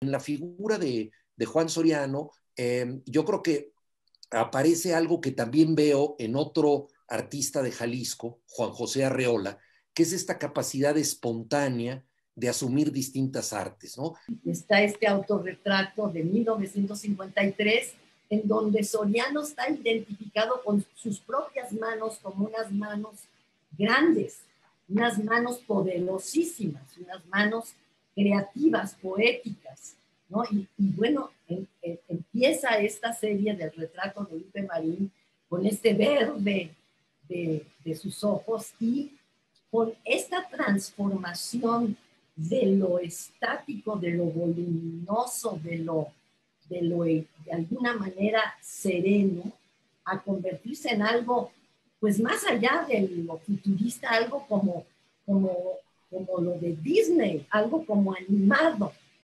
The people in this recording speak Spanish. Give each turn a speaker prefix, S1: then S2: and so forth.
S1: En la figura de, Juan Soriano, em, yo creo que aparece algo que también veo en otro artista de Jalisco, Juan José Arreola, que es esta capacidad espontánea de asumir distintas artes, ¿no?
S2: Está este autorretrato de 1953 en donde Soriano está identificado con sus propias manos como unas manos grandes, unas manos poderosísimas, unas manos creativas, poéticas, ¿no? Y, bueno, empieza esta serie del retrato de Lupe Marín con este verde de, de sus ojos y con esta transformación de lo estático, de lo voluminoso, de lo de lo de alguna manera sereno a convertirse en algo pues más allá de lo futurista, algo como, como, como lo de Disney, algo como animado,